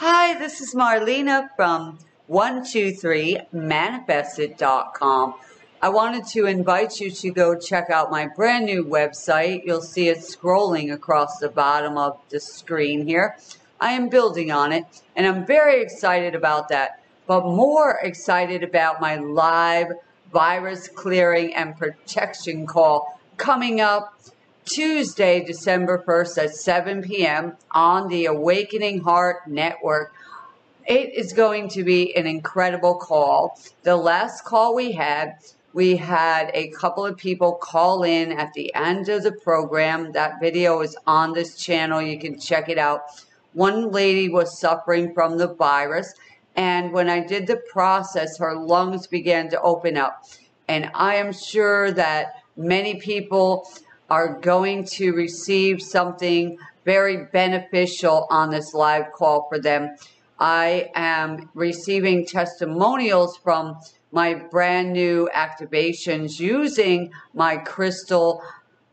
Hi, this is Marlenea from 123manifestit.com. I wanted to invite you to go check out my brand new website. You'll see it scrolling across the bottom of the screen here. I am building on it and I'm very excited about that, but more excited about my live virus clearing and protection call coming up Tuesday, December 1st at 7 p.m. on the Awakening Heart Network. It is going to be an incredible call. The last call we had, we had a couple of people call in at the end of the program. That video is on this channel. You can check it out. One lady was suffering from the virus, and when I did the process, her lungs began to open up. And I am sure that many people are going to receive something very beneficial on this live call for them. I am receiving testimonials from my brand new activations using my crystal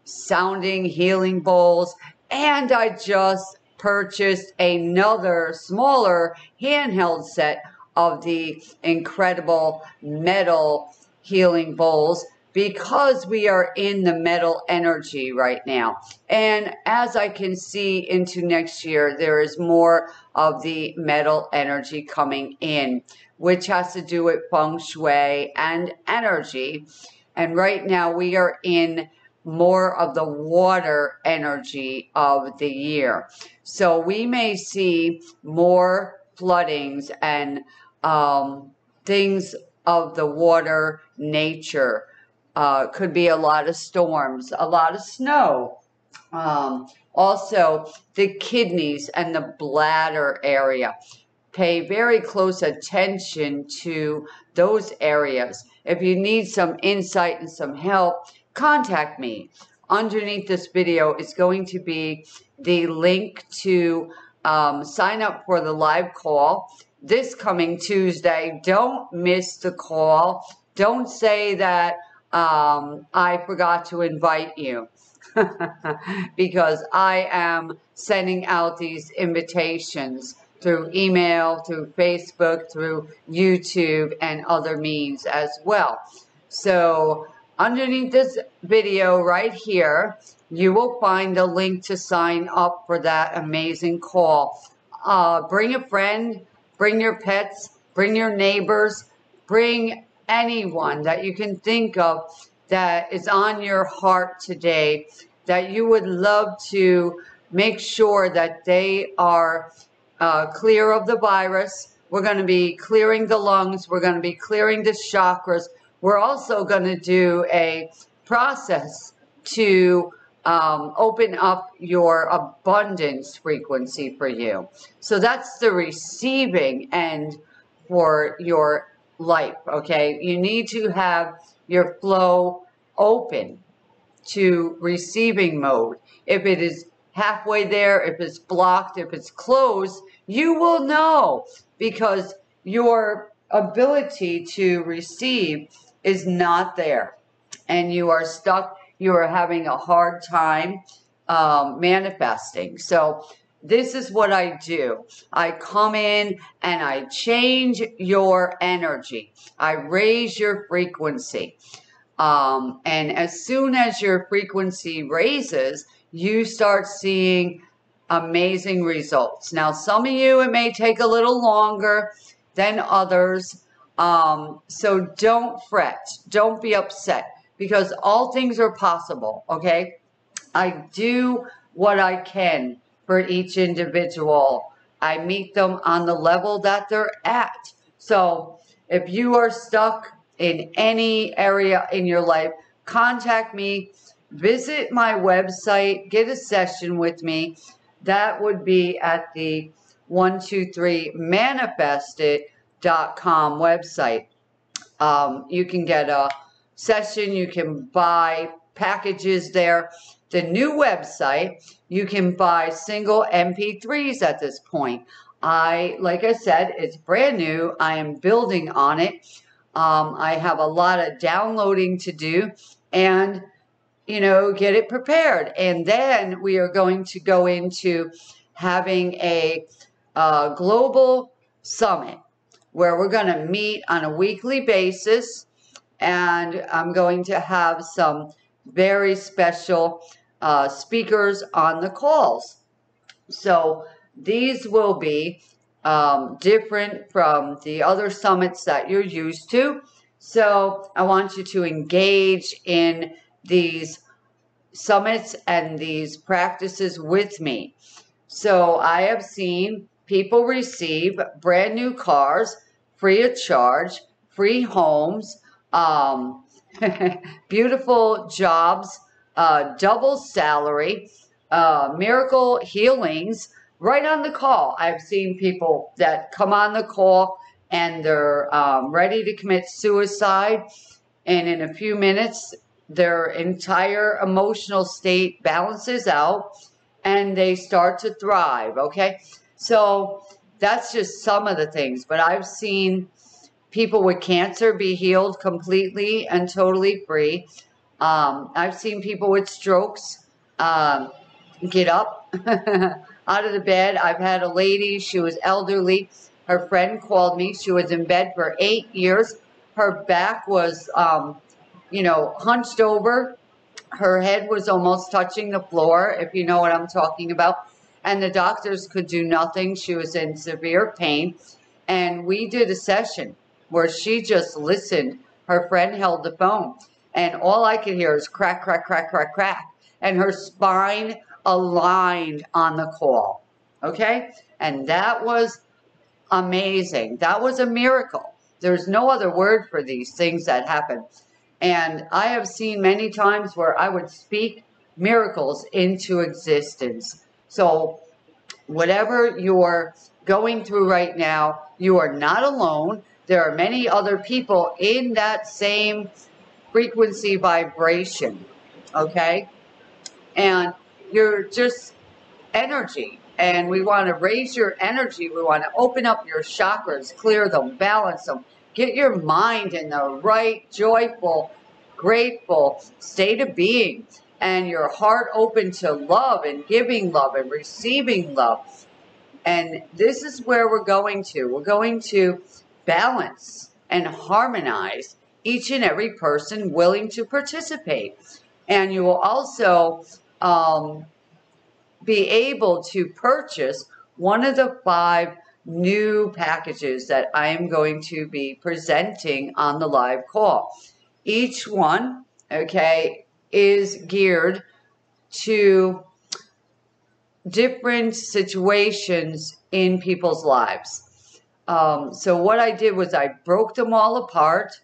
sounding healing bowls. And I just purchased another smaller handheld set of the incredible metal healing bowls because we are in the metal energy right now. And as I can see into next year, there is more of the metal energy coming in, which has to do with feng shui and energy. And right now we are in more of the water energy of the year. So we may see more floodings and um, things of the water nature uh, could be a lot of storms, a lot of snow. Um, also, the kidneys and the bladder area. Pay very close attention to those areas. If you need some insight and some help, contact me. Underneath this video is going to be the link to um, sign up for the live call this coming Tuesday. Don't miss the call. Don't say that um, I forgot to invite you because I am sending out these invitations through email, through Facebook, through YouTube, and other means as well. So underneath this video right here, you will find a link to sign up for that amazing call. Uh, bring a friend, bring your pets, bring your neighbors, bring anyone that you can think of that is on your heart today that you would love to make sure that they are uh, clear of the virus. We're going to be clearing the lungs. We're going to be clearing the chakras. We're also going to do a process to um, open up your abundance frequency for you. So that's the receiving end for your life, okay? You need to have your flow open to receiving mode. If it is halfway there, if it's blocked, if it's closed, you will know because your ability to receive is not there and you are stuck, you are having a hard time um, manifesting. So this is what I do. I come in and I change your energy. I raise your frequency. Um, and as soon as your frequency raises, you start seeing amazing results. Now, some of you, it may take a little longer than others. Um, so don't fret. Don't be upset because all things are possible. Okay. I do what I can for each individual. I meet them on the level that they're at. So if you are stuck in any area in your life, contact me, visit my website, get a session with me. That would be at the 123manifestit.com website. Um, you can get a session, you can buy packages there. The new website, you can buy single MP3s at this point. I, like I said, it's brand new. I am building on it. Um, I have a lot of downloading to do and, you know, get it prepared. And then we are going to go into having a global summit where we're going to meet on a weekly basis and I'm going to have some very special uh, speakers on the calls. So these will be um, different from the other summits that you're used to. So I want you to engage in these summits and these practices with me. So I have seen people receive brand new cars free of charge, free homes, um, beautiful jobs, uh, double salary, uh, miracle healings right on the call. I've seen people that come on the call and they're um, ready to commit suicide. And in a few minutes, their entire emotional state balances out and they start to thrive. Okay. So that's just some of the things. But I've seen people with cancer be healed completely and totally free. Um, I've seen people with strokes um, get up out of the bed. I've had a lady, she was elderly. Her friend called me. She was in bed for eight years. Her back was, um, you know, hunched over. Her head was almost touching the floor, if you know what I'm talking about. And the doctors could do nothing. She was in severe pain. And we did a session where she just listened. Her friend held the phone. And all I could hear is crack, crack, crack, crack, crack. And her spine aligned on the call. Okay? And that was amazing. That was a miracle. There's no other word for these things that happen. And I have seen many times where I would speak miracles into existence. So, whatever you're going through right now, you are not alone. There are many other people in that same frequency vibration. Okay? And you're just energy. And we want to raise your energy. We want to open up your chakras, clear them, balance them, get your mind in the right, joyful, grateful state of being, and your heart open to love and giving love and receiving love. And this is where we're going to. We're going to balance and harmonize each and every person willing to participate. And you will also um, be able to purchase one of the five new packages that I am going to be presenting on the live call. Each one, okay, is geared to different situations in people's lives. Um, so what I did was I broke them all apart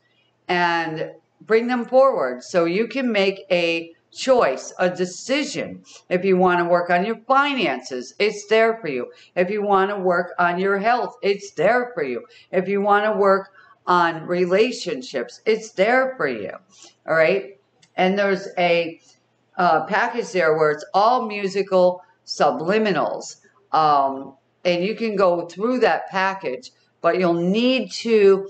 and bring them forward so you can make a choice, a decision. If you want to work on your finances, it's there for you. If you want to work on your health, it's there for you. If you want to work on relationships, it's there for you. All right. And there's a uh, package there where it's all musical subliminals. Um, and you can go through that package, but you'll need to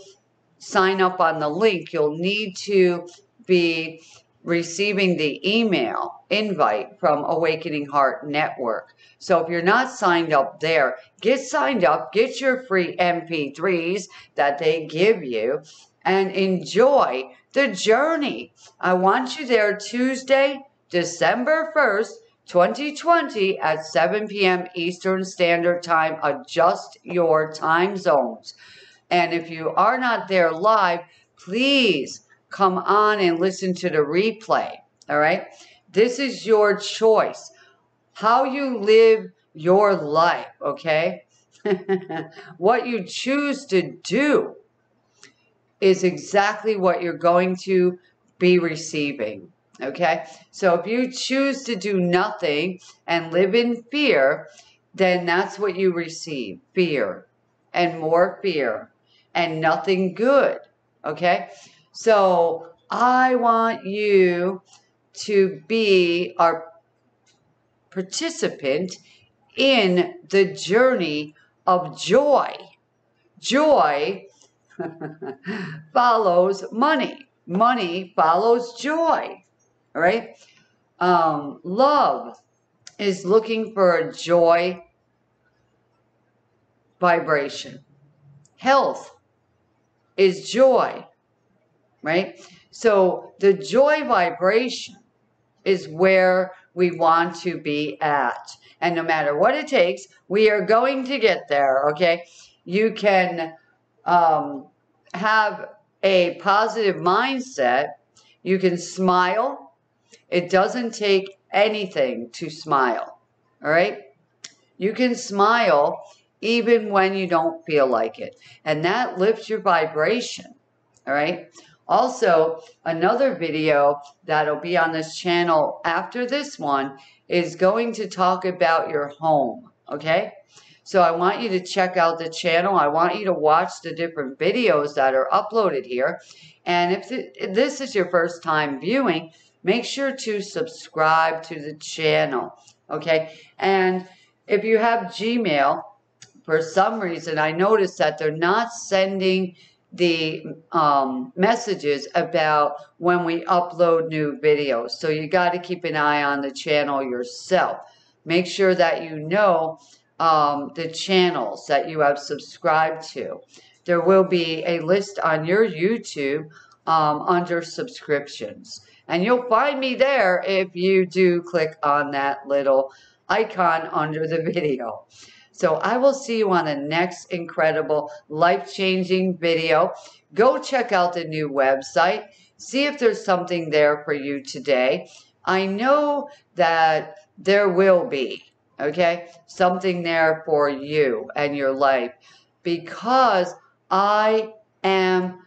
sign up on the link. You'll need to be receiving the email invite from Awakening Heart Network. So if you're not signed up there, get signed up, get your free MP3s that they give you, and enjoy the journey. I want you there Tuesday, December 1st, 2020 at 7 p.m. Eastern Standard Time. Adjust your time zones. And if you are not there live, please come on and listen to the replay. All right. This is your choice. How you live your life. Okay. what you choose to do is exactly what you're going to be receiving. Okay. So if you choose to do nothing and live in fear, then that's what you receive fear and more fear and nothing good. Okay. So I want you to be our participant in the journey of joy. Joy follows money. Money follows joy. All right. Um, love is looking for a joy vibration. Health is joy, right? So the joy vibration is where we want to be at. And no matter what it takes, we are going to get there, okay? You can um, have a positive mindset. You can smile. It doesn't take anything to smile, all right? You can smile even when you don't feel like it. And that lifts your vibration, all right? Also, another video that'll be on this channel after this one is going to talk about your home, okay? So I want you to check out the channel. I want you to watch the different videos that are uploaded here. And if, if this is your first time viewing, make sure to subscribe to the channel, okay? And if you have Gmail, for some reason, I noticed that they're not sending the um, messages about when we upload new videos. So you got to keep an eye on the channel yourself. Make sure that you know um, the channels that you have subscribed to. There will be a list on your YouTube um, under subscriptions. And you'll find me there if you do click on that little icon under the video. So I will see you on the next incredible life-changing video. Go check out the new website. See if there's something there for you today. I know that there will be, okay, something there for you and your life because I am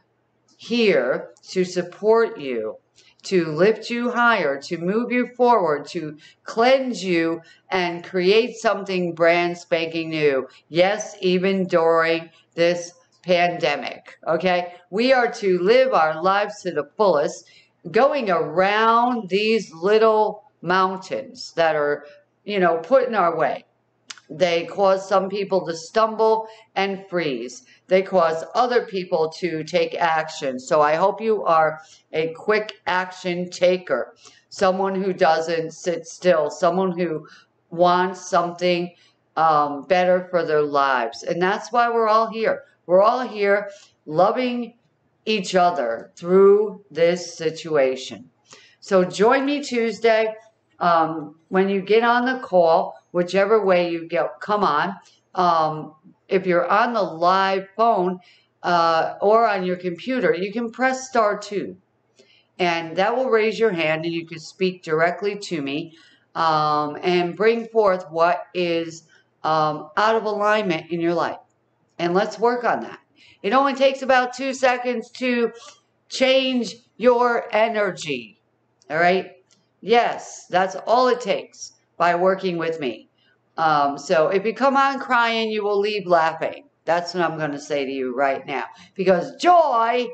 here to support you to lift you higher, to move you forward, to cleanse you and create something brand spanking new. Yes, even during this pandemic. Okay. We are to live our lives to the fullest, going around these little mountains that are, you know, put in our way. They cause some people to stumble and freeze. They cause other people to take action. So I hope you are a quick action taker, someone who doesn't sit still, someone who wants something um, better for their lives. And that's why we're all here. We're all here loving each other through this situation. So join me Tuesday um, when you get on the call whichever way you get, come on. Um, if you're on the live phone uh, or on your computer, you can press star two. And that will raise your hand and you can speak directly to me um, and bring forth what is um, out of alignment in your life. And let's work on that. It only takes about two seconds to change your energy. All right? Yes, that's all it takes by working with me. Um, so if you come on crying, you will leave laughing. That's what I'm going to say to you right now. Because joy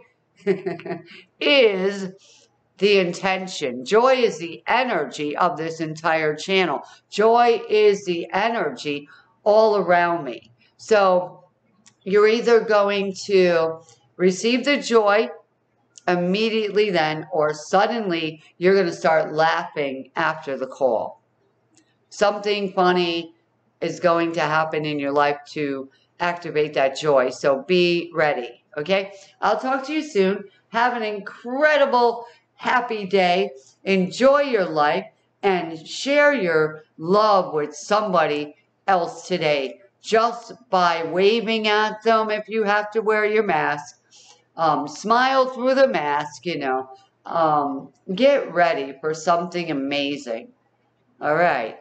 is the intention. Joy is the energy of this entire channel. Joy is the energy all around me. So you're either going to receive the joy immediately then, or suddenly you're going to start laughing after the call something funny is going to happen in your life to activate that joy. So be ready. Okay. I'll talk to you soon. Have an incredible, happy day. Enjoy your life and share your love with somebody else today just by waving at them if you have to wear your mask. Um, smile through the mask, you know. Um, get ready for something amazing. All right.